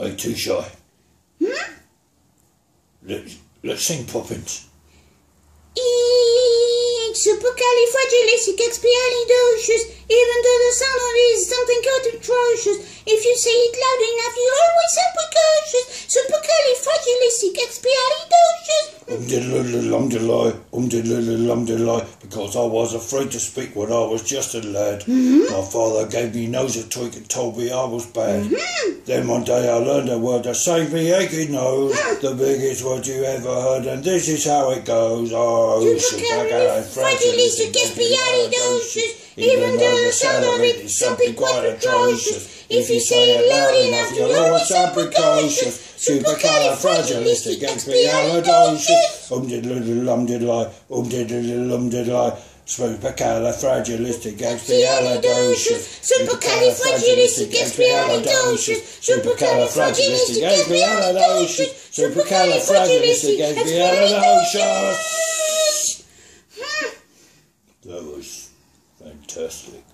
Hey, too shy. Hmm? Let's, let's sing Poppins. Supercalifragilisticexpialidocious, even though the sound of it is something quite atrocious. If you say it loud enough, you always sound precocious. Supercalifragilisticexpialidocious. Because I was afraid to speak when I was just a lad. Mm-hmm. My father gave me nose a tweak and told me I was bad. Mm-hmm. Then one day I learned a word to save me aching nose, the biggest word you ever heard, and this is how it goes. Oh, Supercalifragilisticexpialidocious, even though the sound of it is something quite atrocious. If you say it loud enough, you'll always sound precocious. Supercalifragilisticexpialidocious. Um diddle um diddle um diddle um diddle Supercalifragilisticexpialidocious. Supercalifragilisticexpialidocious. Supercalifragilisticexpialidocious. Supercalifragilisticexpialidocious. That was fantastic.